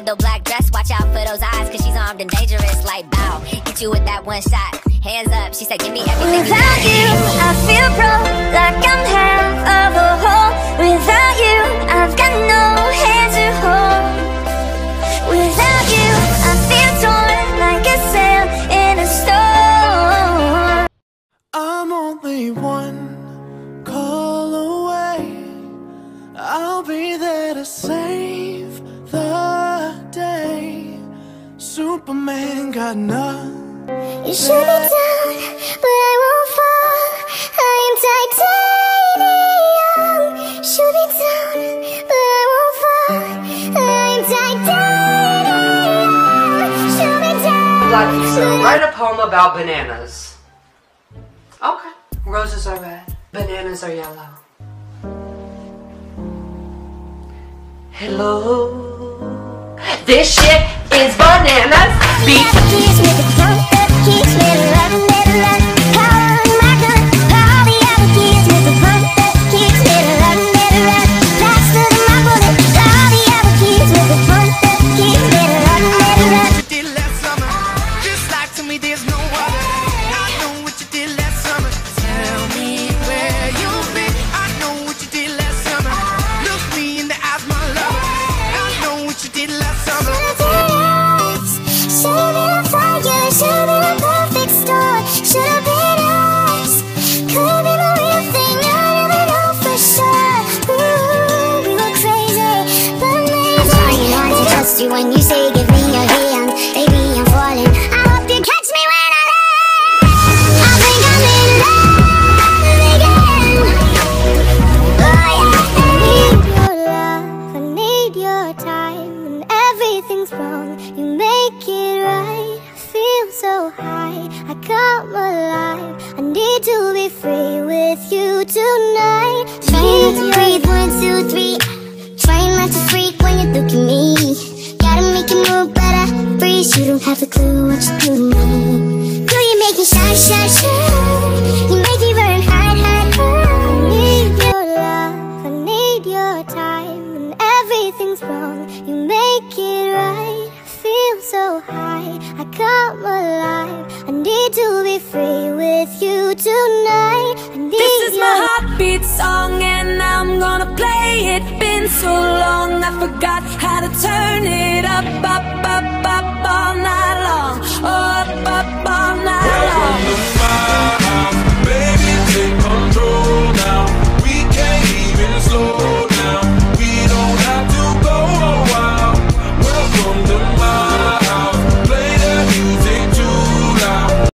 little black dress, watch out for those eyes, cause she's armed and dangerous. Like, bow, hit you with that one shot. Hands up, she said, give me everything. Without you, I feel broke, like I'm half of a whole. Without you, I've got no hand to hold. Without you, I feel torn like a sail in a storm. I'm only one call away. I'll be there to save Superman got nothing. You shoot me down, but I won't fall. I am titanium. Shoot me down, but I won't fall. I am titanium. Shoot me down. Black pizza. Write a poem about bananas. Okay. Roses are red. Bananas are yellow. Hello. This shit is bananas. Beat. I come alive. I need to be free with you tonight. Trying to breathe, one, two, three. Trying not to freak when you look at me. Gotta make you move better, freeze. You don't have a clue what you do to me. Girl, you make me shine, shine, shine. so high, I come alive. I need to be free with you tonight. This is my heartbeat song and I'm gonna play it. Been so long I forgot how to turn it up, up, up, up all night long. Oh, Up, up all night long.